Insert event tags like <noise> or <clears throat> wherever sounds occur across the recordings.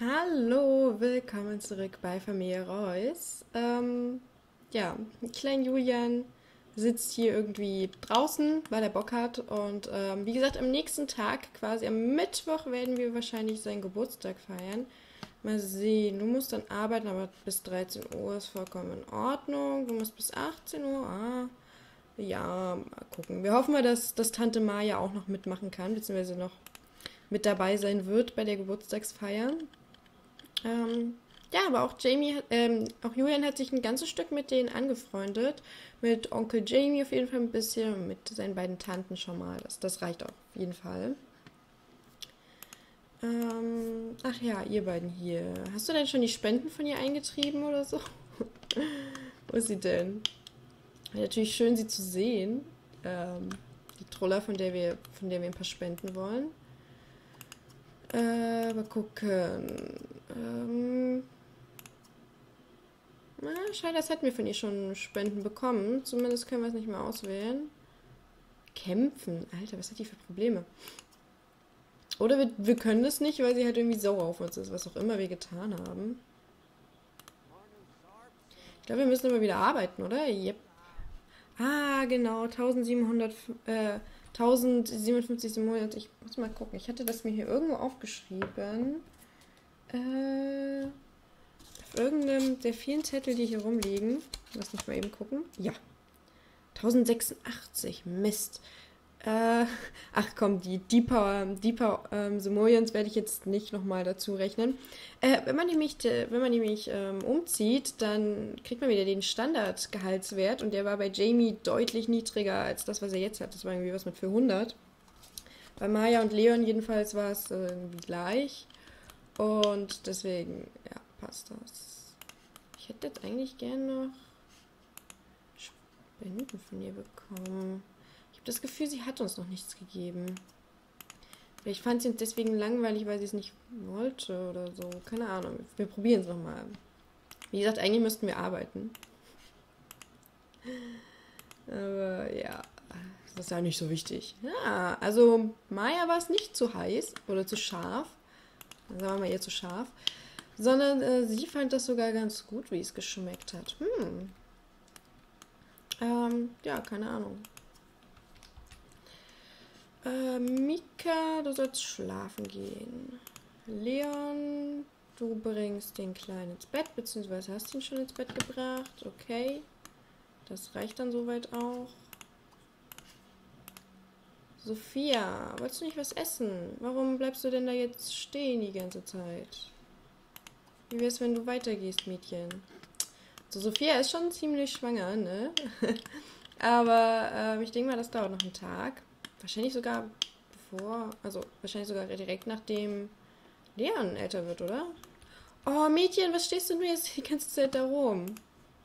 Hallo, willkommen zurück bei Familie Reus. Ähm, ja, Klein Julian sitzt hier irgendwie draußen, weil er Bock hat. Und ähm, wie gesagt, am nächsten Tag, quasi am Mittwoch, werden wir wahrscheinlich seinen Geburtstag feiern. Mal sehen, du musst dann arbeiten, aber bis 13 Uhr ist vollkommen in Ordnung. Du musst bis 18 Uhr, ah. Ja, mal gucken. Wir hoffen mal, dass, dass Tante Maya auch noch mitmachen kann, beziehungsweise noch mit dabei sein wird bei der Geburtstagsfeier. Ähm, ja, aber auch Jamie, ähm, auch Julian hat sich ein ganzes Stück mit denen angefreundet. Mit Onkel Jamie auf jeden Fall ein bisschen, mit seinen beiden Tanten schon mal. Das, das reicht auch auf jeden Fall. Ähm, ach ja, ihr beiden hier. Hast du denn schon die Spenden von ihr eingetrieben oder so? <laughs> Wo ist sie denn? Natürlich schön, sie zu sehen. Ähm, die Troller, von der wir, von der wir ein paar spenden wollen. Äh, mal gucken. Ähm, na, schade, das hätten wir von ihr schon Spenden bekommen. Zumindest können wir es nicht mehr auswählen. Kämpfen. Alter, was hat die für Probleme? Oder wir, wir können es nicht, weil sie halt irgendwie sauer auf uns ist, was auch immer wir getan haben. Ich glaube, wir müssen aber wieder arbeiten, oder? Yep. Ah, genau. 1700, äh, 1057 Simoleons. Ich muss mal gucken. Ich hatte das mir hier irgendwo aufgeschrieben. Äh, auf irgendeinem der vielen Zettel, die hier rumliegen. Lass mich mal eben gucken. Ja. 1086. Mist. Äh, ach komm, die Deeper, Deeper ähm, Simoleons werde ich jetzt nicht nochmal dazu rechnen. Äh, wenn man nämlich, wenn man nämlich ähm, umzieht, dann kriegt man wieder den Standardgehaltswert und der war bei Jamie deutlich niedriger als das, was er jetzt hat. Das war irgendwie was mit 400. Bei Maya und Leon jedenfalls war es äh, irgendwie gleich. Und deswegen, ja, passt das. Ich hätte jetzt eigentlich gerne noch Spenden von ihr bekommen das Gefühl, sie hat uns noch nichts gegeben. Ich fand sie deswegen langweilig, weil sie es nicht wollte oder so. Keine Ahnung. Wir probieren es nochmal. Wie gesagt, eigentlich müssten wir arbeiten. Aber ja, das ist ja nicht so wichtig. Ja, also Maya war es nicht zu heiß oder zu scharf. Sagen wir mal eher zu scharf. Sondern äh, sie fand das sogar ganz gut, wie es geschmeckt hat. Hm. Ähm, ja, keine Ahnung. Äh, Mika, du sollst schlafen gehen. Leon, du bringst den Kleinen ins Bett, beziehungsweise hast ihn schon ins Bett gebracht. Okay. Das reicht dann soweit auch. Sophia, wolltest du nicht was essen? Warum bleibst du denn da jetzt stehen die ganze Zeit? Wie wär's, wenn du weitergehst, Mädchen? So, Sophia ist schon ziemlich schwanger, ne? <laughs> Aber äh, ich denke mal, das dauert noch einen Tag. Wahrscheinlich sogar bevor, also wahrscheinlich sogar direkt nachdem Leon älter wird, oder? Oh, Mädchen, was stehst du nur jetzt die ganze Zeit da rum?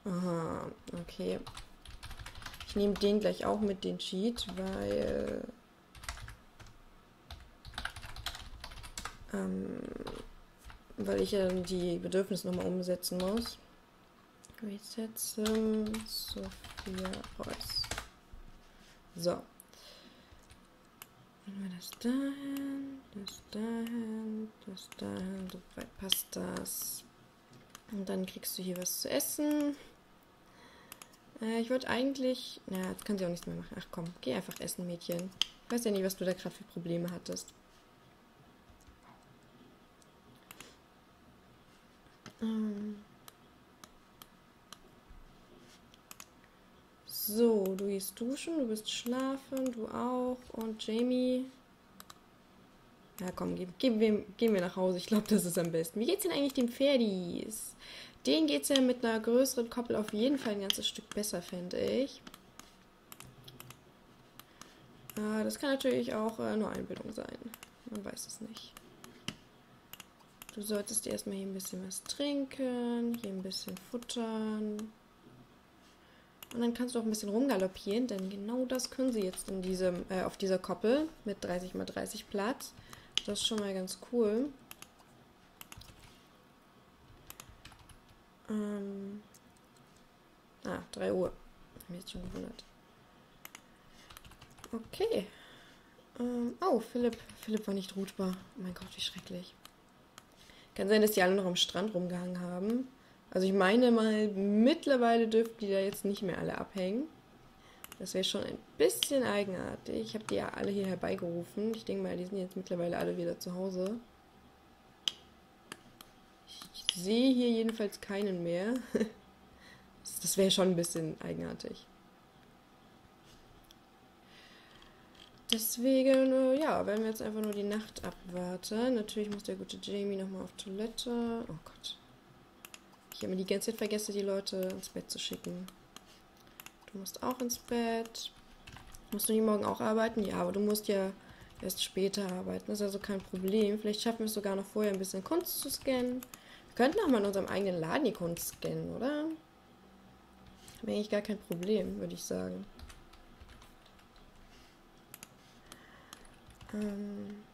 Aha, okay. Ich nehme den gleich auch mit, den Cheat, weil... Ähm, weil ich ja die Bedürfnisse nochmal umsetzen muss. Resetzen Sophia Reus. So. Machen wir das dahin, das dahin, das dahin. Soweit passt das. Und dann kriegst du hier was zu essen. Äh, ich wollte eigentlich. Na, jetzt kann sie auch nichts mehr machen. Ach komm, geh einfach essen, Mädchen. Ich weiß ja nicht, was du da gerade für Probleme hattest. Ähm. So, du gehst duschen, du bist schlafen, du auch. Und Jamie. Ja, komm, gehen, gehen, wir, gehen wir nach Hause. Ich glaube, das ist am besten. Wie geht's denn eigentlich dem Pferdis? Den geht's ja mit einer größeren Koppel auf jeden Fall ein ganzes Stück besser, finde ich. Ah, das kann natürlich auch äh, nur Einbildung sein. Man weiß es nicht. Du solltest erstmal hier ein bisschen was trinken, hier ein bisschen futtern. Und dann kannst du auch ein bisschen rumgaloppieren, denn genau das können sie jetzt in diesem, äh, auf dieser Koppel mit 30 x 30 Platz. Das ist schon mal ganz cool. Ähm ah, 3 Uhr. Hab mich jetzt schon gewundert. Okay. Ähm oh, Philipp. Philipp war nicht routbar. Oh mein Gott, wie schrecklich. Kann sein, dass die alle noch am Strand rumgehangen haben. Also ich meine mal, mittlerweile dürften die da jetzt nicht mehr alle abhängen. Das wäre schon ein bisschen eigenartig. Ich habe die ja alle hier herbeigerufen. Ich denke mal, die sind jetzt mittlerweile alle wieder zu Hause. Ich sehe hier jedenfalls keinen mehr. <laughs> Das wäre schon ein bisschen eigenartig. Deswegen, äh, ja, werden wir jetzt einfach nur die Nacht abwarten. Natürlich muss der gute Jamie nochmal auf Toilette. Oh Gott. Ich habe mir die ganze Zeit vergessen, die Leute ins Bett zu schicken. Du musst auch ins Bett. Musst du nicht morgen auch arbeiten? Ja, aber du musst ja erst später arbeiten. Das ist also kein Problem. Vielleicht schaffen wir es sogar noch vorher ein bisschen Kunst zu scannen. Wir könnten auch mal in unserem eigenen Laden die Kunst scannen, oder? Wäre eigentlich gar kein Problem, würde ich sagen. Ähm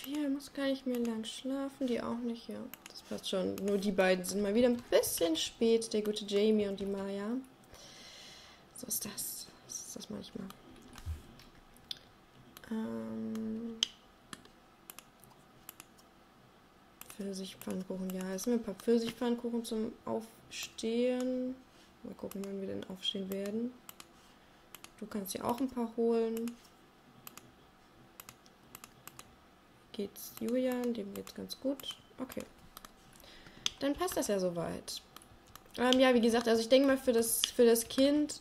Sophia muss gar nicht mehr lang schlafen, die auch nicht, ja. Das passt schon. Nur die beiden sind mal wieder ein bisschen spät, der gute Jamie und die Maya. So ist das. So ist das manchmal. Ähm Pfirsichpfannkuchen. Ja, es sind ein paar Pfirsichpfannkuchen zum Aufstehen. Mal gucken, wann wir denn aufstehen werden. Du kannst dir auch ein paar holen. Geht's Julian? Dem geht's ganz gut. Okay. Dann passt das ja soweit. Ähm, ja, wie gesagt, also ich denke mal, für das, für das Kind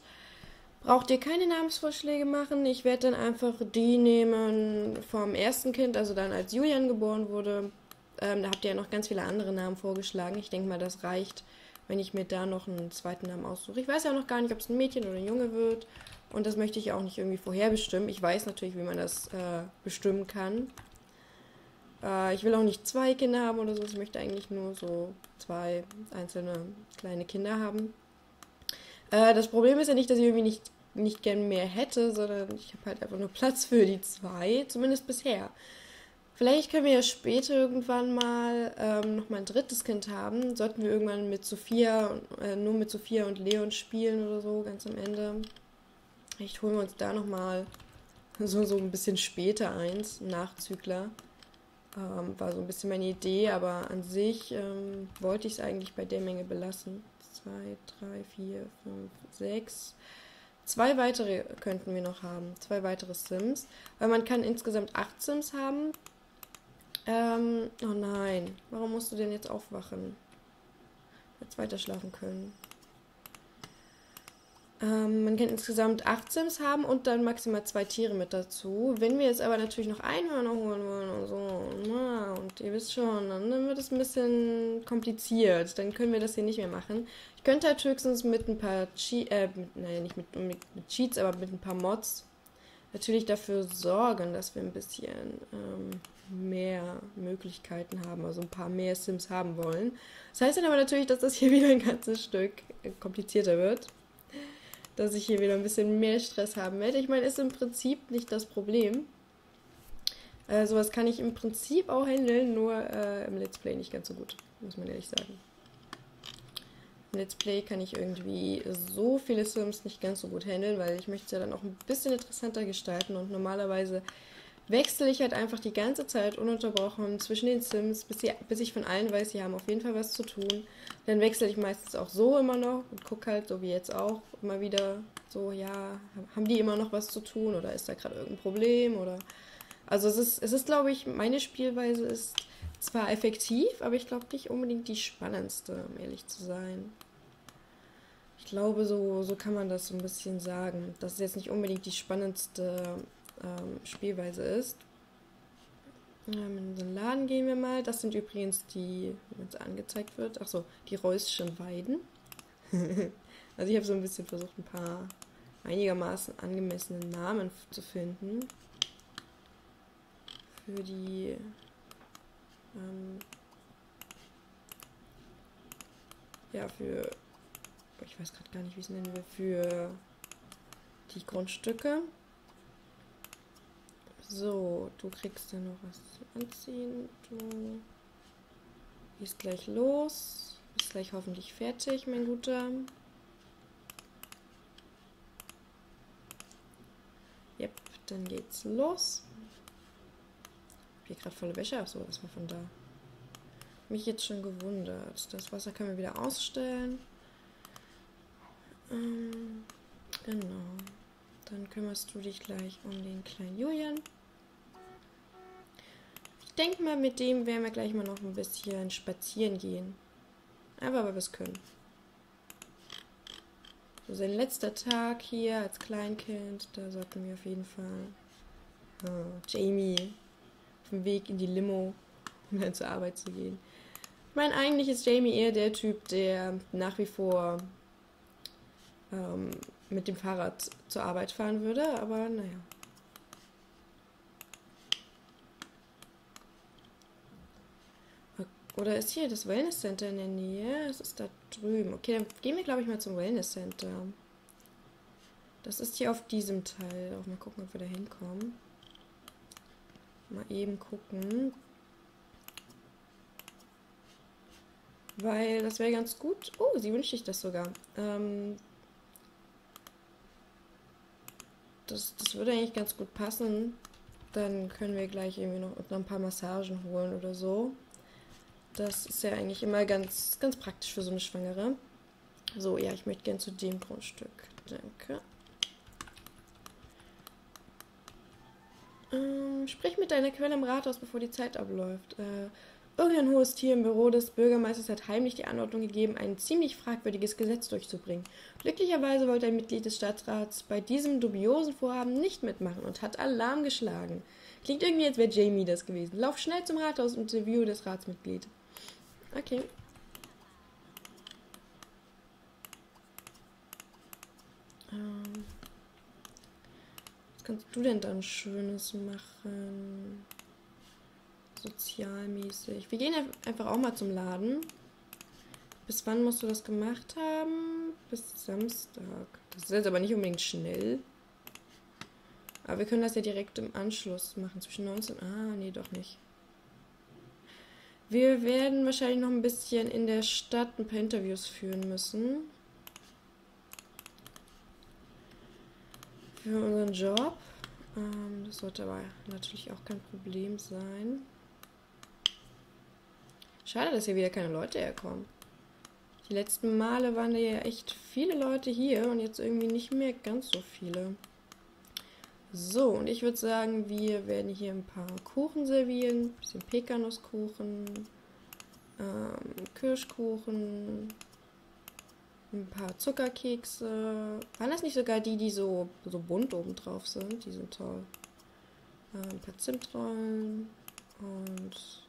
braucht ihr keine Namensvorschläge machen. Ich werde dann einfach die nehmen vom ersten Kind, also dann als Julian geboren wurde. Ähm, da habt ihr ja noch ganz viele andere Namen vorgeschlagen. Ich denke mal, das reicht, wenn ich mir da noch einen zweiten Namen aussuche. Ich weiß ja noch gar nicht, ob es ein Mädchen oder ein Junge wird. Und das möchte ich auch nicht irgendwie vorherbestimmen. Ich weiß natürlich, wie man das äh, bestimmen kann. Äh, ich will auch nicht zwei Kinder haben oder so. Ich möchte eigentlich nur so zwei einzelne kleine Kinder haben. Äh, das Problem ist ja nicht, dass ich irgendwie nicht, nicht gern mehr hätte, sondern ich habe halt einfach nur Platz für die zwei. Zumindest bisher. Vielleicht können wir ja später irgendwann mal ähm, noch mal ein drittes Kind haben. Sollten wir irgendwann mit Sophia, äh, nur mit Sophia und Leon spielen oder so, ganz am Ende. Vielleicht holen wir uns da noch mal so, so ein bisschen später eins, Nachzügler. Ähm, war so ein bisschen meine Idee, aber an sich ähm, wollte ich es eigentlich bei der Menge belassen. Zwei, drei, vier, fünf, sechs. Zwei weitere könnten wir noch haben. Zwei weitere Sims. Weil man kann insgesamt acht Sims haben. Ähm, oh nein. Warum musst du denn jetzt aufwachen? Jetzt weiter schlafen können. Ähm, man kann insgesamt acht Sims haben und dann maximal zwei Tiere mit dazu. Wenn wir jetzt aber natürlich noch Einhörner holen wollen und so, na, und ihr wisst schon, dann, wird es ein bisschen kompliziert. Dann können wir das hier nicht mehr machen. Ich könnte halt höchstens mit ein paar Cheats, äh, mit, naja, nicht mit, mit, mit Cheats, aber mit ein paar Mods natürlich dafür sorgen, dass wir ein bisschen ähm, mehr Möglichkeiten haben, also ein paar mehr Sims haben wollen. Das heißt dann aber natürlich, dass das hier <laughs> wieder ein ganzes Stück komplizierter wird. Dass ich hier wieder ein bisschen mehr Stress haben werde. Ich meine, ist im Prinzip nicht das Problem. Äh, sowas kann ich im Prinzip auch handeln, nur äh, im Let's Play nicht ganz so gut, muss man ehrlich sagen. Im Let's Play kann ich irgendwie so viele Sims nicht ganz so gut handeln, weil ich möchte es ja dann auch ein bisschen interessanter gestalten und normalerweise wechsle ich halt einfach die ganze Zeit ununterbrochen zwischen den Sims, bis, sie, bis ich von allen weiß, sie haben auf jeden Fall was zu tun. Dann wechsle ich meistens auch so immer noch und gucke halt, so wie jetzt auch, immer wieder so, ja, haben die immer noch was zu tun oder ist da gerade irgendein Problem oder. Also es ist, es ist, glaube ich, meine Spielweise ist zwar effektiv, aber ich glaube nicht unbedingt die spannendste, um ehrlich zu sein. Ich glaube, so, so kann man das so ein bisschen sagen. Das ist jetzt nicht unbedingt die spannendste ähm, Spielweise ist. Ähm, in unseren Laden gehen wir mal. Das sind übrigens die, wie uns angezeigt wird, achso, die Reuschen Weiden. <laughs> also ich habe so ein bisschen versucht, ein paar einigermaßen angemessene Namen zu finden. Für die ähm, ja, für ich weiß gerade gar nicht, wie es nennen wir, für die Grundstücke. So, du kriegst ja noch was zu anziehen. Du gehst gleich los. Bist gleich hoffentlich fertig, mein Guter. Yep, dann geht's los. hier gerade volle Wäsche. Achso, das war von da. Mich jetzt schon gewundert. Das Wasser können wir wieder ausstellen. Ähm, genau. Dann kümmerst du dich gleich um den kleinen Julian. Denke mal, mit dem werden wir gleich mal noch ein bisschen spazieren gehen. Aber weil wir es können. So sein letzter Tag hier als Kleinkind, da sollten wir auf jeden Fall oh, Jamie auf dem Weg in die Limo, um dann zur Arbeit zu gehen. Ich meine, eigentlich ist Jamie eher der Typ, der nach wie vor ähm, mit dem Fahrrad zur Arbeit fahren würde, aber naja. Oder ist hier das Wellness Center in der Nähe? Es ist da drüben. Okay, dann gehen wir, glaube ich, mal zum Wellness Center. Das ist hier auf diesem Teil. Auch mal gucken, ob wir da hinkommen. Mal eben gucken. Weil das wäre ganz gut. Oh, sie wünscht sich das sogar. Ähm, das, das würde eigentlich ganz gut passen. Dann können wir gleich irgendwie noch, noch ein paar Massagen holen oder so. Das ist ja eigentlich immer ganz, ganz praktisch für so eine Schwangere. So, ja, ich möchte gern zu dem Grundstück. Danke. Ähm, sprich mit deiner Quelle im Rathaus, bevor die Zeit abläuft. Äh, irgendein hohes Tier im Büro des Bürgermeisters hat heimlich die Anordnung gegeben, ein ziemlich fragwürdiges Gesetz durchzubringen. Glücklicherweise wollte ein Mitglied des Stadtrats bei diesem dubiosen Vorhaben nicht mitmachen und hat Alarm geschlagen. Klingt irgendwie, als wäre Jamie das gewesen. Lauf schnell zum Rathaus und interview das Ratsmitglied. Okay. Ähm, was kannst du denn dann Schönes machen? Sozialmäßig. Wir gehen einfach auch mal zum Laden. Bis wann musst du das gemacht haben? Bis Samstag. Das ist jetzt aber nicht unbedingt schnell. Aber wir können das ja direkt im Anschluss machen. Zwischen 19. Ah, nee, doch nicht. Wir werden wahrscheinlich noch ein bisschen in der Stadt ein paar Interviews führen müssen. Für unseren Job. Ähm, das sollte aber natürlich auch kein Problem sein. Schade, dass hier wieder keine Leute herkommen. Die letzten Male waren da ja echt viele Leute hier und jetzt irgendwie nicht mehr ganz so viele. So, und ich würde sagen, wir werden hier ein paar Kuchen servieren. Ein bisschen Pekanusskuchen, ähm, Kirschkuchen, ein paar Zuckerkekse. Waren das nicht sogar die, die so, so bunt oben drauf sind? Die sind toll. Äh, ein paar Zimtrollen und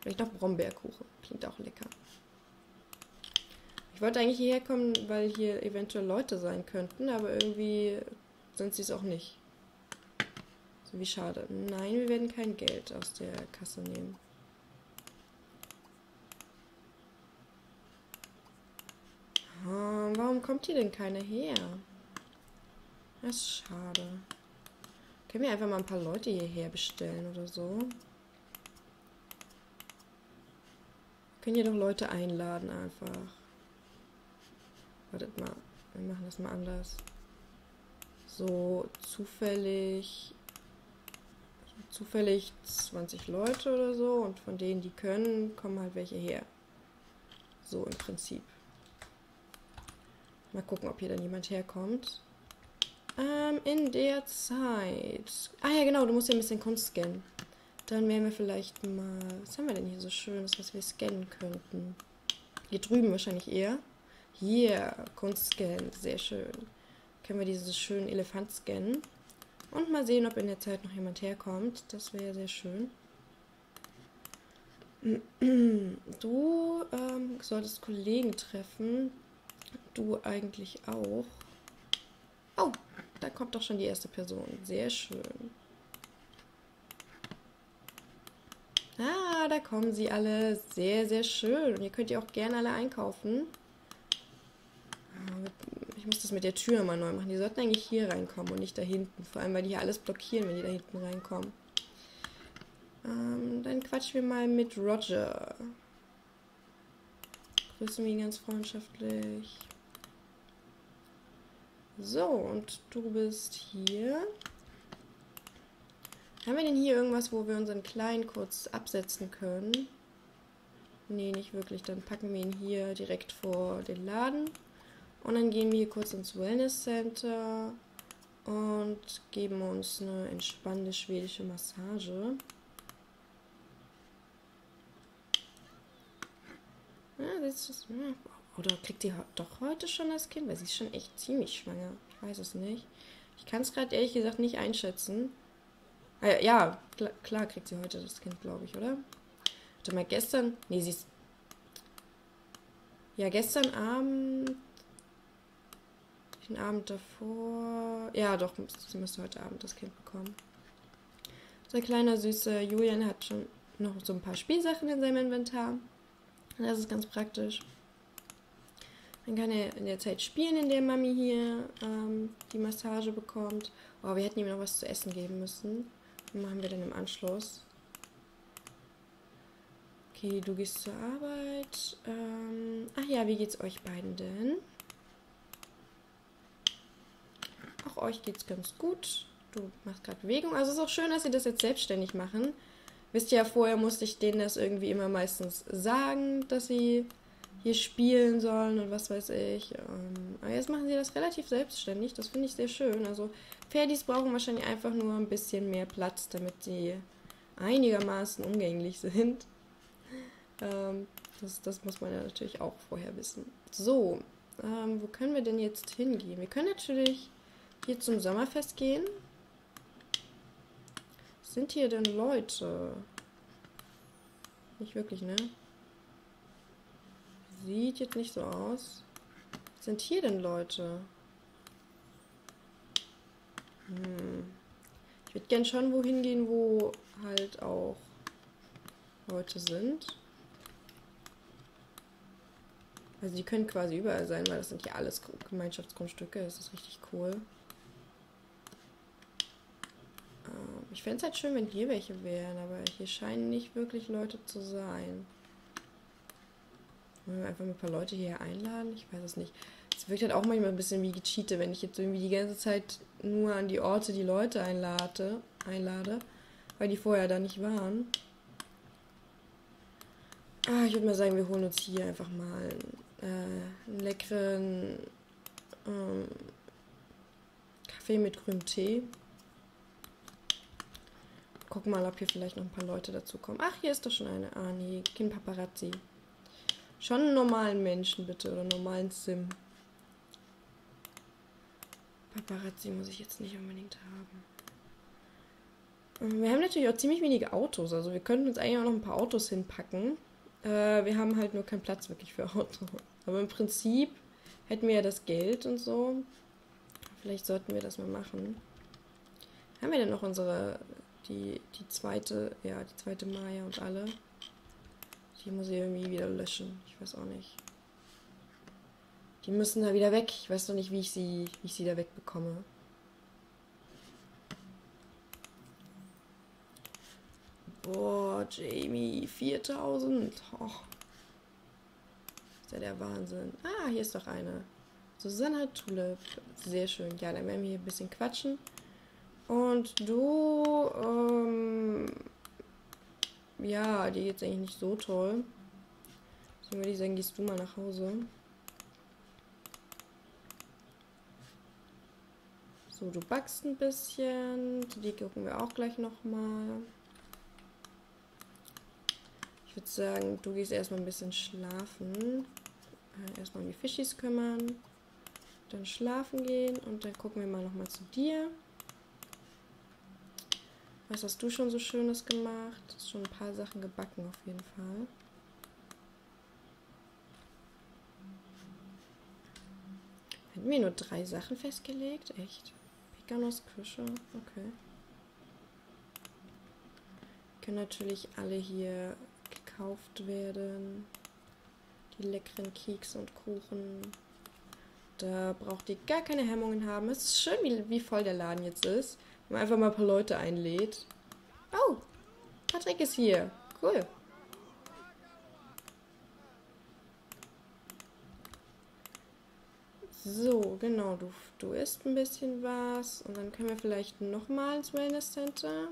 vielleicht noch Brombeerkuchen. Klingt auch lecker. Ich wollte eigentlich hierher kommen, weil hier eventuell Leute sein könnten, aber irgendwie sind sie es auch nicht. So wie schade. Nein, wir werden kein Geld aus der Kasse nehmen. Oh, warum kommt hier denn keiner her? Das ist schade. Können wir einfach mal ein paar Leute hierher bestellen oder so? können hier doch Leute einladen einfach. Wartet mal, wir machen das mal anders so zufällig zufällig 20 Leute oder so und von denen, die können, kommen halt welche her. So im Prinzip. Mal gucken, ob hier dann jemand herkommt. Ähm, in der Zeit. Ah ja, genau, du musst ja ein bisschen Kunst scannen. Dann werden wir vielleicht mal. Was haben wir denn hier so Schönes, was wir scannen könnten? Hier drüben wahrscheinlich eher. Hier, Kunst scannen, sehr schön können wir dieses schönen Elefant scannen. Und mal sehen, ob in der Zeit noch jemand herkommt. Das wäre sehr schön. <clears throat> Du ähm, solltest Kollegen treffen. Du eigentlich auch. Oh, da kommt doch schon die erste Person. Sehr schön. Ah, da kommen sie alle. Sehr, sehr schön. Und ihr könnt ja auch gerne alle einkaufen. Muss das mit der Tür mal neu machen. Die sollten eigentlich hier reinkommen und nicht da hinten. Vor allem, weil die hier alles blockieren, wenn die da hinten reinkommen. Ähm, dann quatschen wir mal mit Roger. Grüßen wir ihn ganz freundschaftlich. So, und du bist hier. Haben wir denn hier irgendwas, wo wir unseren Kleinen kurz absetzen können? Nee, nicht wirklich. Dann packen wir ihn hier direkt vor den Laden. Und dann gehen wir hier kurz ins Wellness Center und geben uns eine entspannende schwedische Massage. Ja, das ist. Oder kriegt die doch heute schon das Kind? Weil sie ist schon echt ziemlich schwanger. Ich weiß es nicht. Ich kann es gerade ehrlich gesagt nicht einschätzen. Ah, ja, klar, klar kriegt sie heute das Kind, glaube ich, oder? Warte mal, gestern. Nee, sie ist. Ja, gestern Abend. Den Abend davor. Ja, doch, sie müsste heute Abend das Kind bekommen. Unser kleiner süßer Julian hat schon noch so ein paar Spielsachen in seinem Inventar. Das ist ganz praktisch. Dann kann er in der Zeit spielen, in der Mami hier ähm, die Massage bekommt. Oh, wir hätten ihm noch was zu essen geben müssen. Was machen wir dann im Anschluss? Okay, du gehst zur Arbeit. Ähm, ach ja, wie geht's euch beiden denn? Auch euch geht's ganz gut. Du machst gerade Bewegung. Also es ist auch schön, dass sie das jetzt selbstständig machen. Wisst ihr ja, vorher musste ich denen das irgendwie immer meistens sagen, dass sie hier spielen sollen und was weiß ich. Ähm, aber jetzt machen sie das relativ selbstständig. Das finde ich sehr schön. Also Pferdis brauchen wahrscheinlich einfach nur ein bisschen mehr Platz, damit sie einigermaßen umgänglich <laughs> sind. Ähm, das, das muss man ja natürlich auch vorher wissen. So, ähm, wo können wir denn jetzt hingehen? Wir können natürlich hier zum Sommerfest gehen sind hier denn Leute? Nicht wirklich, ne? Sieht jetzt nicht so aus. Sind hier denn Leute? Hm. Ich würde gern schon wohin gehen, wo halt auch Leute sind. Also die können quasi überall sein, weil das sind ja alles Gemeinschaftsgrundstücke. Das ist richtig cool. Ich fände es halt schön, wenn hier welche wären, aber hier scheinen nicht wirklich Leute zu sein. Wollen wir einfach ein paar Leute hier einladen? Ich weiß es nicht. Es wirkt halt auch manchmal ein bisschen wie gecheatet, wenn ich jetzt irgendwie die ganze Zeit nur an die Orte die Leute einlade, einlade weil die vorher da nicht waren. Ah, ich würde mal sagen, wir holen uns hier einfach mal äh, einen leckeren ähm, Kaffee mit grünem Tee. Gucken mal, ob hier vielleicht noch ein paar Leute dazukommen. Ach, hier ist doch schon eine. Ah, nee, kein Paparazzi. Schon einen normalen Menschen, bitte. Oder einen normalen Sim. Paparazzi muss ich jetzt nicht unbedingt haben. Ähm, wir haben natürlich auch ziemlich wenige Autos. Also wir könnten uns eigentlich auch noch ein paar Autos hinpacken. Äh, wir haben halt nur keinen Platz wirklich für Autos. Aber im Prinzip hätten wir ja das Geld und so. Vielleicht sollten wir das mal machen. Haben wir denn noch unsere die, die zweite, ja, die zweite Maya und alle. Die muss ich irgendwie wieder löschen. Ich weiß auch nicht. Die müssen da wieder weg. Ich weiß noch nicht, wie ich sie, wie ich sie da wegbekomme. Boah, Jamie, 4000. Oh. Ist ja der Wahnsinn. Ah, hier ist doch eine. Susanna Tulip. Sehr schön. Ja, dann werden wir hier ein bisschen quatschen. Und du, ähm, ja, dir geht's eigentlich nicht so toll. Deswegen würde ich sagen, gehst du mal nach Hause. So, du backst ein bisschen. Die gucken wir auch gleich nochmal. Ich würde sagen, du gehst erstmal ein bisschen schlafen. Äh, erstmal um die Fischis kümmern. Dann schlafen gehen und dann gucken wir mal nochmal zu dir. Was hast du schon so Schönes gemacht? Hast schon ein paar Sachen gebacken auf jeden Fall. Hätten wir nur drei Sachen festgelegt? Echt? Pekanos Küche? Okay. Können natürlich alle hier gekauft werden. Die leckeren Kekse und Kuchen. Da braucht ihr gar keine Hemmungen haben. Es ist schön, wie, wie voll der Laden jetzt ist. Wenn einfach mal ein paar Leute einlädt. Oh, Patrick ist hier. Cool. So, genau, du, du isst ein bisschen was und dann können wir vielleicht nochmal ins Wellness Center.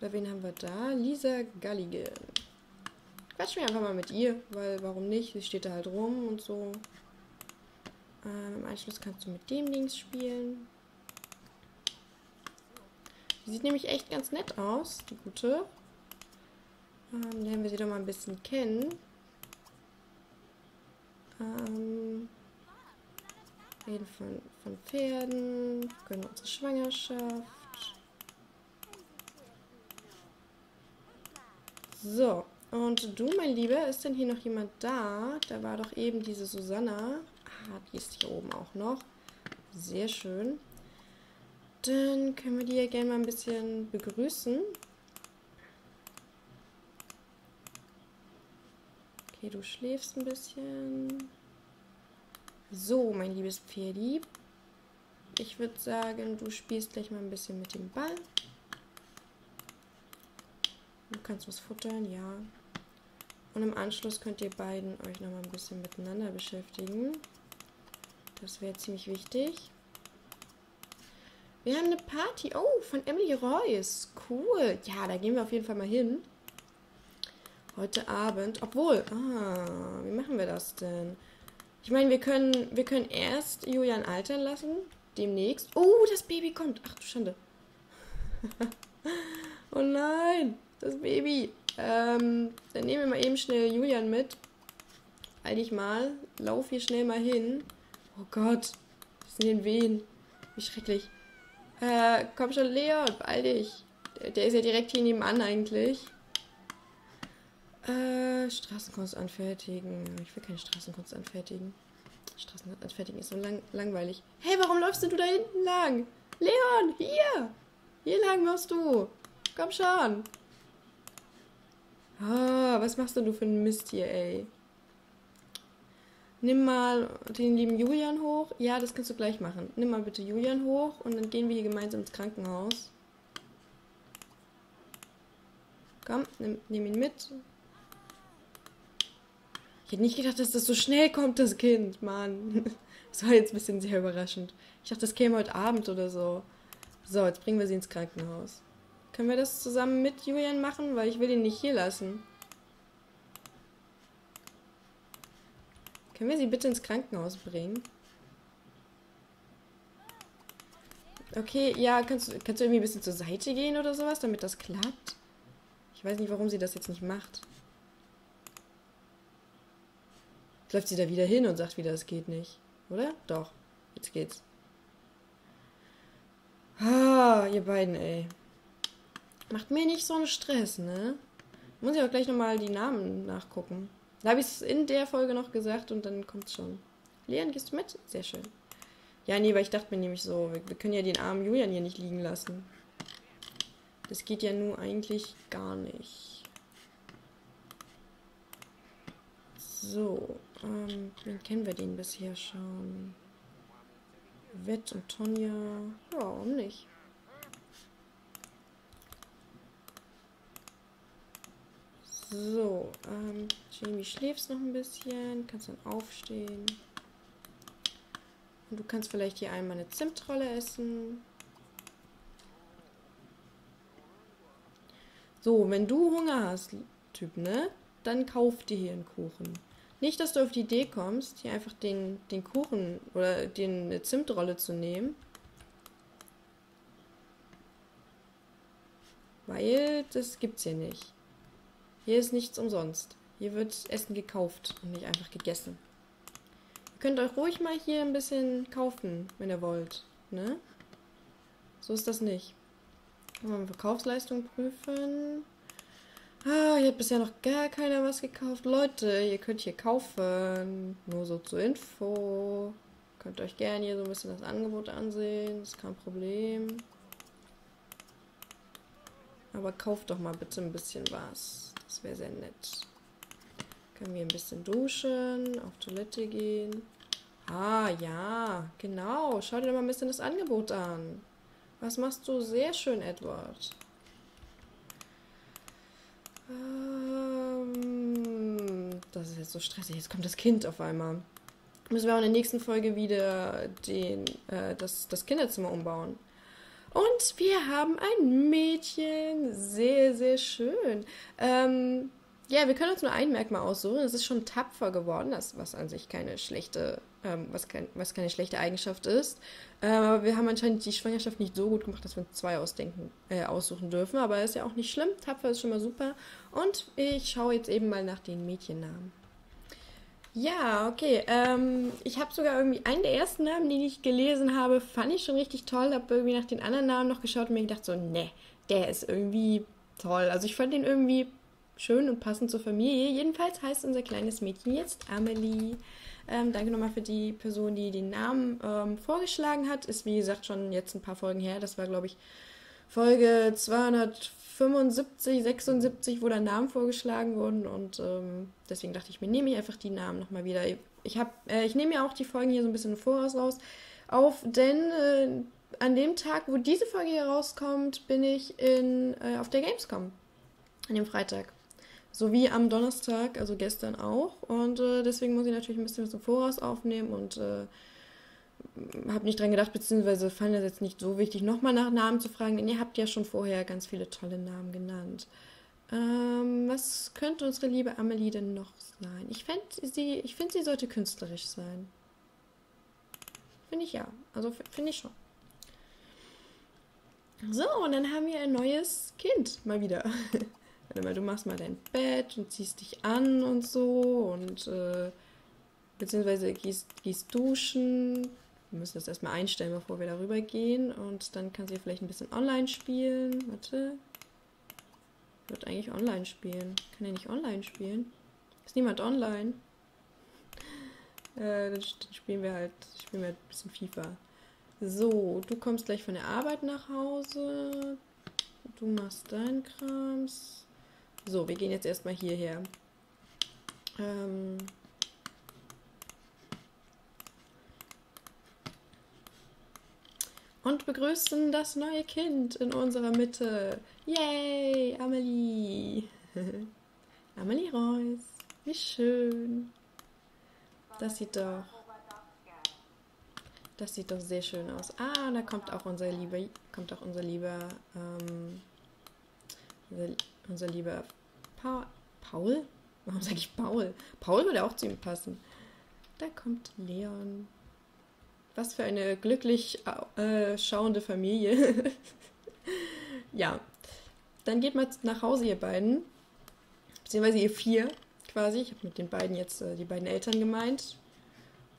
Oder wen haben wir da? Lisa Galligan. Quatsch mir einfach mal mit ihr, weil warum nicht? Sie steht da halt rum und so. Ähm, Im Anschluss kannst du mit dem Links spielen. Sieht nämlich echt ganz nett aus, die gute. Ähm, lernen wir sie doch mal ein bisschen kennen. Ähm, reden von, von Pferden, gönnen unsere Schwangerschaft. So, und du, mein Lieber, ist denn hier noch jemand da? Da war doch eben diese Susanna. Ah, die ist hier oben auch noch. Sehr schön. Dann können wir die ja gerne mal ein bisschen begrüßen. Okay, du schläfst ein bisschen. So, mein liebes Pferdi. Ich würde sagen, du spielst gleich mal ein bisschen mit dem Ball. Du kannst was futtern, ja. Und im Anschluss könnt ihr beiden euch noch mal ein bisschen miteinander beschäftigen. Das wäre ziemlich wichtig. Wir haben eine Party. Oh, von Emily Royce. Cool. Ja, da gehen wir auf jeden Fall mal hin. Heute Abend. Obwohl, ah, wie machen wir das denn? Ich meine, wir können, wir können erst Julian altern lassen. Demnächst. Oh, das Baby kommt. Ach du Schande. <laughs> oh nein, das Baby. Ähm, dann nehmen wir mal eben schnell Julian mit. Halt dich mal. Lauf hier schnell mal hin. Oh Gott. Was sind denn Wehen? Wie schrecklich. Äh, komm schon, Leon, beeil dich. Der, der, ist ja direkt hier nebenan eigentlich. Äh, Straßenkunst anfertigen. Ich will keine Straßenkunst anfertigen. Straßenkunst anfertigen ist so lang langweilig. Hey, warum läufst du da hinten lang? Leon, hier! Hier lang musst du. Komm schon. Ah, was machst du für ein Mist hier, ey? Nimm mal den lieben Julian hoch. Ja, das kannst du gleich machen. Nimm mal bitte Julian hoch und dann gehen wir hier gemeinsam ins Krankenhaus. Komm, nimm, nimm ihn mit. Ich hätte nicht gedacht, dass das so schnell kommt, das Kind, Mann. <laughs> Das war jetzt ein bisschen sehr überraschend. Ich dachte, das käme heute Abend oder so. So, jetzt bringen wir sie ins Krankenhaus. Können wir das zusammen mit Julian machen? Weil ich will ihn nicht hier lassen. Können wir sie bitte ins Krankenhaus bringen? Okay, ja, kannst, kannst du irgendwie ein bisschen zur Seite gehen oder sowas, damit das klappt? Ich weiß nicht, warum sie das jetzt nicht macht. Jetzt läuft sie da wieder hin und sagt wieder, es geht nicht. Oder? Doch. Jetzt geht's. Ah, ihr beiden, ey. Macht mir nicht so einen Stress, ne? Muss ich auch gleich nochmal die Namen nachgucken. Da habe ich es in der Folge noch gesagt und dann kommt's schon. Leon, gehst du mit? Sehr schön. Ja, nee, weil ich dachte mir nämlich so, wir, wir können ja den armen Julian hier nicht liegen lassen. Das geht ja nur eigentlich gar nicht. So, ähm, wen kennen wir den bisher schon? Wett und Tonja. Ja, warum nicht? So, ähm, Jamie schläfst noch ein bisschen, kannst dann aufstehen. Und du kannst vielleicht hier einmal eine Zimtrolle essen. So, wenn du Hunger hast, Typ, ne? Dann kauf dir hier einen Kuchen. Nicht, dass du auf die Idee kommst, hier einfach den, den Kuchen oder den, eine Zimtrolle zu nehmen. Weil das gibt's hier nicht. Hier ist nichts umsonst. Hier wird Essen gekauft und nicht einfach gegessen. Ihr könnt euch ruhig mal hier ein bisschen kaufen, wenn ihr wollt. Ne? So ist das nicht. Mal Verkaufsleistung prüfen. Ah, hier hat bisher noch gar keiner was gekauft. Leute, ihr könnt hier kaufen. Nur so zur Info. Könnt euch gerne hier so ein bisschen das Angebot ansehen. ist kein Problem. Aber kauft doch mal bitte ein bisschen was. Das wäre sehr nett. Können wir ein bisschen duschen, auf Toilette gehen. Ah, ja, genau. Schau dir mal ein bisschen das Angebot an. Was machst du? Sehr schön, Edward. Ähm, das ist jetzt so stressig. Jetzt kommt das Kind auf einmal. Müssen wir auch in der nächsten Folge wieder den, äh, das, das Kinderzimmer umbauen. Und wir haben ein Mädchen. Sehr, sehr schön. Ähm, ja, wir können uns nur ein Merkmal aussuchen. Es ist schon tapfer geworden, das, was an sich keine schlechte, ähm, was, kein, was keine schlechte Eigenschaft ist. Äh, aber wir haben anscheinend die Schwangerschaft nicht so gut gemacht, dass wir uns zwei ausdenken, äh, aussuchen dürfen. Aber ist ja auch nicht schlimm. Tapfer ist schon mal super. Und ich schaue jetzt eben mal nach den Mädchennamen. Ja, okay. Ähm, ich habe sogar irgendwie einen der ersten Namen, den ich gelesen habe, fand ich schon richtig toll. Habe irgendwie nach den anderen Namen noch geschaut und mir gedacht so, ne, der ist irgendwie toll. Also ich fand den irgendwie schön und passend zur Familie. Jedenfalls heißt unser kleines Mädchen jetzt Amelie. Ähm, danke nochmal für die Person, die den Namen ähm, vorgeschlagen hat. Ist wie gesagt schon jetzt ein paar Folgen her. Das war, glaube ich, Folge 275, 76, wo dann Namen vorgeschlagen wurden. Und ähm, deswegen dachte ich mir, nehme ich einfach die Namen nochmal wieder. Ich, äh, ich nehme ja auch die Folgen hier so ein bisschen im Voraus raus auf, denn äh, an dem Tag, wo diese Folge hier rauskommt, bin ich in, äh, auf der Gamescom. An dem Freitag. So wie am Donnerstag, also gestern auch. Und äh, deswegen muss ich natürlich ein bisschen was im Voraus aufnehmen und äh, habe nicht dran gedacht, beziehungsweise fand es jetzt nicht so wichtig, nochmal nach Namen zu fragen, denn ihr habt ja schon vorher ganz viele tolle Namen genannt. Ähm, was könnte unsere liebe Amelie denn noch sein? Ich finde, sie, ich find, sie sollte künstlerisch sein. Finde ich ja. Also finde ich schon. So, und dann haben wir ein neues Kind mal wieder. <laughs> Warte mal, du machst mal dein Bett und ziehst dich an und so und äh, beziehungsweise gehst, gehst duschen. Wir müssen das erstmal einstellen, bevor wir darüber gehen. Und dann kann sie vielleicht ein bisschen online spielen. Warte. Wird eigentlich online spielen. Kann er nicht online spielen? Ist niemand online? <laughs> Äh, dann spielen wir halt, spielen wir halt ein bisschen FIFA. So, du kommst gleich von der Arbeit nach Hause. Du machst deinen Krams. So, wir gehen jetzt erstmal hierher. Ähm und begrüßen das neue Kind in unserer Mitte. Yay, Amelie. <laughs> Amelie Reuss. Wie schön. Das sieht doch. Das sieht doch sehr schön aus. Ah, da kommt auch unser lieber, kommt auch unser lieber, ähm, unser unser lieber pa Paul? Warum sage ich Paul? Paul würde auch zu ihm passen. Da kommt Leon. Was für eine glücklich äh, schauende Familie. <laughs> ja. Dann geht mal nach Hause, ihr beiden. Beziehungsweise ihr vier quasi. Ich habe mit den beiden jetzt äh, die beiden Eltern gemeint.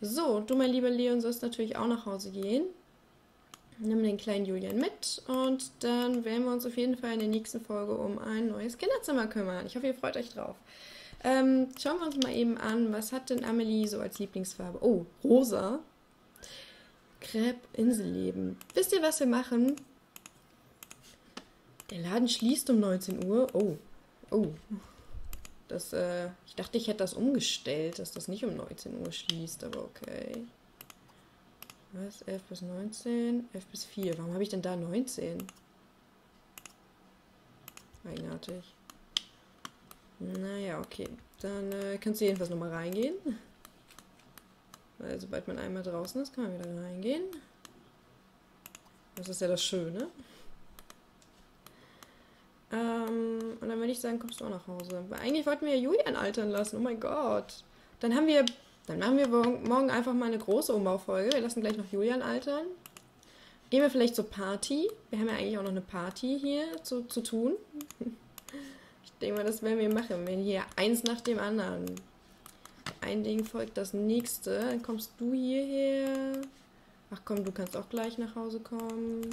So, du, mein lieber Leon, sollst natürlich auch nach Hause gehen. Nimm den kleinen Julian mit und dann werden wir uns auf jeden Fall in der nächsten Folge um ein neues Kinderzimmer kümmern. Ich hoffe, ihr freut euch drauf. Ähm, schauen wir uns mal eben an, was hat denn Amelie so als Lieblingsfarbe? Oh, rosa. Crepe Inselleben. Wisst ihr, was wir machen? Der Laden schließt um 19 Uhr. Oh, oh. Das, äh, ich dachte, ich hätte das umgestellt, dass das nicht um 19 Uhr schließt, aber okay. Was? 11 bis 19? 11 bis 4. Warum habe ich denn da 19? Eigenartig. Naja, okay. Dann äh, kannst du jedenfalls nochmal reingehen. Weil sobald man einmal draußen ist, kann man wieder reingehen. Das ist ja das Schöne. Ähm, und dann würde ich sagen, kommst du auch nach Hause. Weil eigentlich wollten wir ja Julian altern lassen. Oh mein Gott. Dann haben wir dann machen wir morgen einfach mal eine große Umbaufolge. Wir lassen gleich noch Julian altern. Gehen wir vielleicht zur Party. Wir haben ja eigentlich auch noch eine Party hier zu, zu tun. <laughs> Ich denke mal, das werden wir machen. Wenn hier eins nach dem anderen. Ein Ding folgt das nächste. Dann kommst du hierher. Ach komm, du kannst auch gleich nach Hause kommen.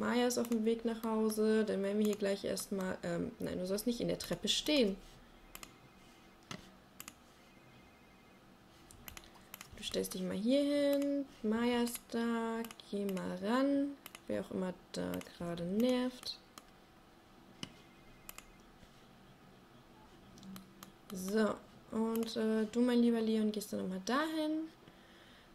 Maya ist auf dem Weg nach Hause. Dann werden wir hier gleich erstmal. Ähm, nein, du sollst nicht in der Treppe stehen. stellst dich mal hier hin. Maya ist da. Geh mal ran. Wer auch immer da gerade nervt. So, und äh, du, mein lieber Leon, gehst dann nochmal dahin.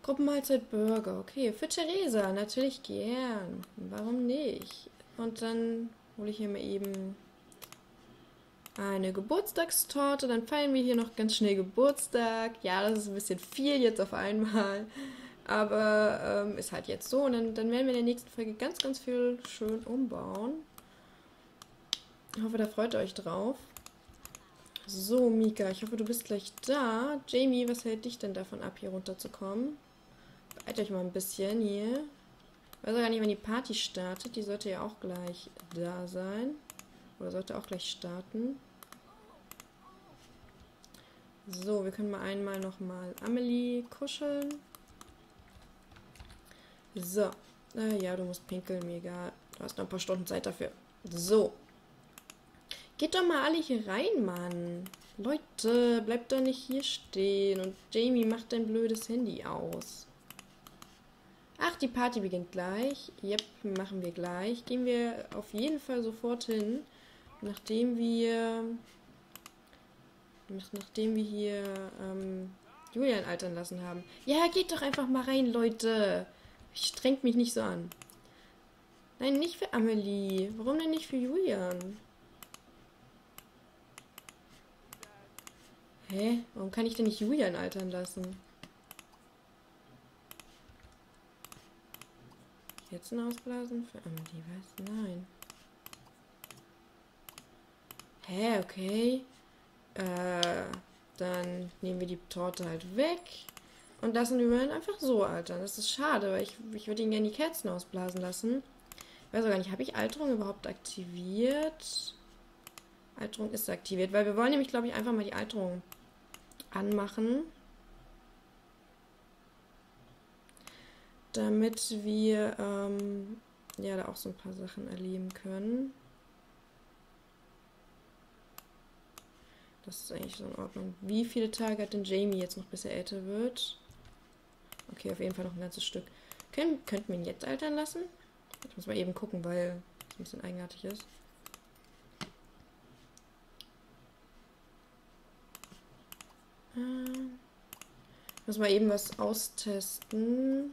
Gruppenmahlzeit Burger. Okay, für Theresa, natürlich gern. Warum nicht? Und dann hole ich hier mal eben eine Geburtstagstorte. Dann feiern wir hier noch ganz schnell Geburtstag. Ja, das ist ein bisschen viel jetzt auf einmal. Aber ähm, ist halt jetzt so. Und dann, dann werden wir in der nächsten Folge ganz, ganz viel schön umbauen. Ich hoffe, da freut ihr euch drauf. So, Mika, ich hoffe, du bist gleich da. Jamie, was hält dich denn davon ab, hier runterzukommen? Beeilt euch mal ein bisschen hier. Ich weiß auch gar nicht, wann die Party startet. Die sollte ja auch gleich da sein. Oder sollte auch gleich starten. So, wir können mal einmal nochmal Amelie kuscheln. So. Äh, ja, du musst pinkeln, mega. Du hast noch ein paar Stunden Zeit dafür. So. Geht doch mal alle hier rein, Mann. Leute, bleibt doch nicht hier stehen. Und Jamie, macht dein blödes Handy aus. Ach, die Party beginnt gleich. Yep, machen wir gleich. Gehen wir auf jeden Fall sofort hin, nachdem wir nachdem wir hier ähm, Julian altern lassen haben. Ja, geht doch einfach mal rein, Leute. Strengt mich nicht so an. Nein, nicht für Amelie. Warum denn nicht für Julian? Hä? Warum kann ich denn nicht Julian altern lassen? Jetzt ein Ausblasen für Amelie, was? Nein. Hä, okay. Äh, dann nehmen wir die Torte halt weg und lassen Julian einfach so altern. Das ist schade, weil ich, ich würde ihn gerne die Kerzen ausblasen lassen. Ich weiß auch gar nicht, habe ich Alterung überhaupt aktiviert? Alterung ist aktiviert, weil wir wollen nämlich, glaube ich, einfach mal die Alterung anmachen. Damit wir ähm, ja da auch so ein paar Sachen erleben können. Das ist eigentlich so in Ordnung. Wie viele Tage hat denn Jamie jetzt noch, bis er älter wird? Okay, auf jeden Fall noch ein ganzes Stück. Können, könnten wir ihn jetzt altern lassen? Ich muss mal eben gucken, weil es ein bisschen eigenartig ist. Ich muss mal eben was austesten.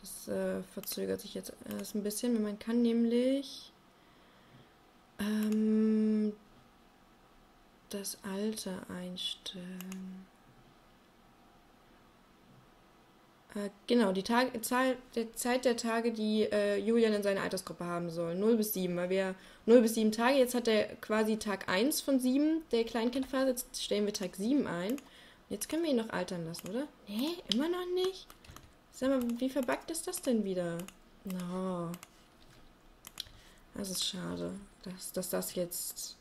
Das äh, verzögert sich jetzt erst ein bisschen. Man kann nämlich ähm, das Alter einstellen. Äh, genau, die Tage, Zahl, der Zeit der Tage, die äh, Julian in seiner Altersgruppe haben soll. 0 bis 7, weil wir 0 bis 7 Tage, jetzt hat er quasi Tag 1 von 7 der Kleinkindphase, jetzt stellen wir Tag 7 ein. Jetzt können wir ihn noch altern lassen, oder? Nee, immer noch nicht? Sag mal, wie verbuggt ist das denn wieder? No. Das ist schade, dass, dass das jetzt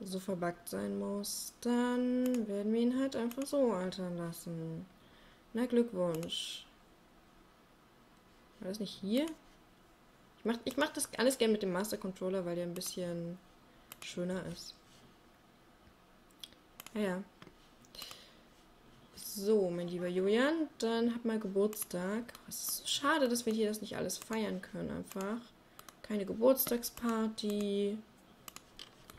so verbuggt sein muss. Dann werden wir ihn halt einfach so altern lassen. Na, Glückwunsch. War das nicht hier? Ich mach, ich mach das alles gerne mit dem Master Controller, weil der ein bisschen schöner ist. Ja, ja. So, mein lieber Julian, dann hab mal Geburtstag. Es ist so schade, dass wir hier das nicht alles feiern können, einfach. Keine Geburtstagsparty.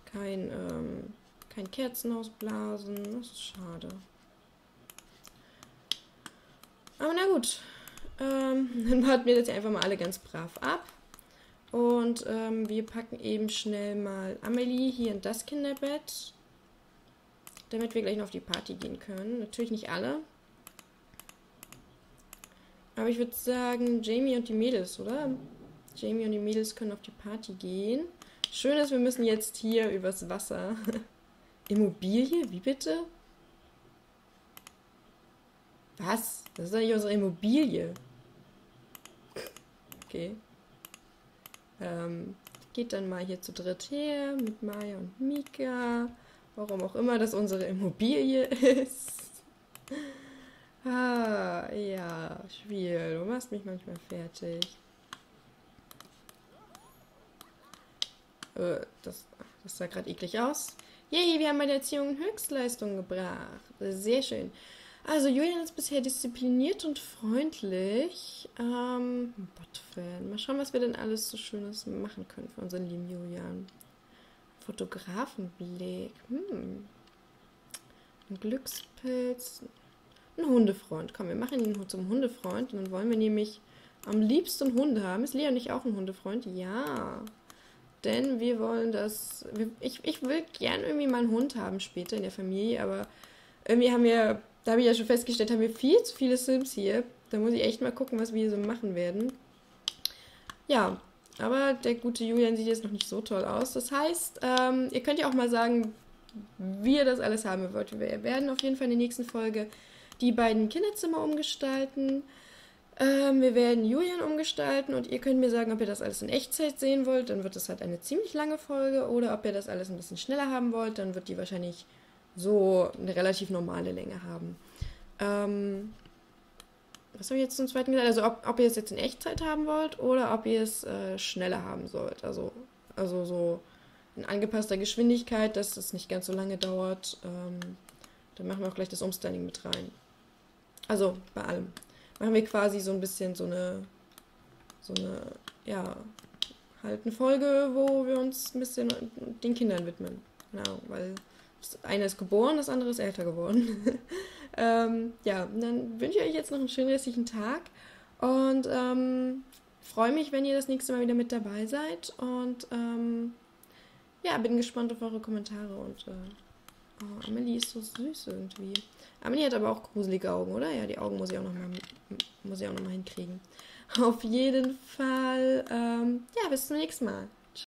Kein, ähm, kein Kerzen ausblasen. Das ist schade. Aber na gut. Ähm, <laughs> dann warten wir das einfach mal alle ganz brav ab. Und ähm, wir packen eben schnell mal Amelie hier in das Kinderbett damit wir gleich noch auf die Party gehen können. Natürlich nicht alle. Aber ich würde sagen, Jamie und die Mädels, oder? Jamie und die Mädels können auf die Party gehen. Schön ist, wir müssen jetzt hier übers Wasser. <laughs> Immobilie? Wie bitte? Was? Das ist doch nicht unsere Immobilie. Okay. Ähm, geht dann mal hier zu dritt her mit Maya und Mika. Warum auch immer das unsere Immobilie <laughs> ist. Ah, ja, Spiel, du machst mich manchmal fertig. Äh, das, das sah gerade eklig aus. Yay, wir haben bei der Erziehung Höchstleistung gebracht. Sehr schön. Also Julian ist bisher diszipliniert und freundlich. Ähm, Botfan. Mal schauen, was wir denn alles so Schönes machen können für unseren lieben Julian. Fotografenblick. Hm. Ein Glückspilz. Ein Hundefreund. Komm, wir machen ihn zum Hundefreund. Und dann wollen wir nämlich am liebsten Hunde haben. Ist Lea nicht auch ein Hundefreund? Ja. Denn wir wollen das. Ich, ich will gern irgendwie mal einen Hund haben später in der Familie, aber irgendwie haben wir, da habe ich ja schon festgestellt, haben wir viel zu viele Sims hier. Da muss ich echt mal gucken, was wir hier so machen werden. Ja, aber der gute Julian sieht jetzt noch nicht so toll aus. Das heißt, ähm, ihr könnt ja auch mal sagen, wie ihr das alles haben wollt. Wir werden auf jeden Fall in der nächsten Folge die beiden Kinderzimmer umgestalten. Ähm, wir werden Julian umgestalten und ihr könnt mir sagen, ob ihr das alles in Echtzeit sehen wollt. Dann wird es halt eine ziemlich lange Folge. Oder ob ihr das alles ein bisschen schneller haben wollt. Dann wird die wahrscheinlich so eine relativ normale Länge haben. Ähm, was habe ich jetzt zum zweiten gesagt? Also ob, ob ihr es jetzt in Echtzeit haben wollt oder ob ihr es äh, schneller haben sollt. Also, also so in angepasster Geschwindigkeit, dass es nicht ganz so lange dauert. Ähm, dann machen wir auch gleich das Umstyling mit rein. Also bei allem. Machen wir quasi so ein bisschen so eine, so eine, ja, halt eine Folge, wo wir uns ein bisschen den Kindern widmen. Genau, weil das eine ist geboren, das andere ist älter geworden. <laughs> ähm, ja, dann wünsche ich euch jetzt noch einen schönen restlichen Tag und ähm, freue mich, wenn ihr das nächste Mal wieder mit dabei seid. Und ähm, ja, bin gespannt auf eure Kommentare und äh, oh, Amelie ist so süß irgendwie. Amelie hat aber auch gruselige Augen, oder? Ja, die Augen muss ich auch nochmal muss ich auch noch mal hinkriegen. <laughs> Auf jeden Fall, ähm, ja, bis zum nächsten Mal.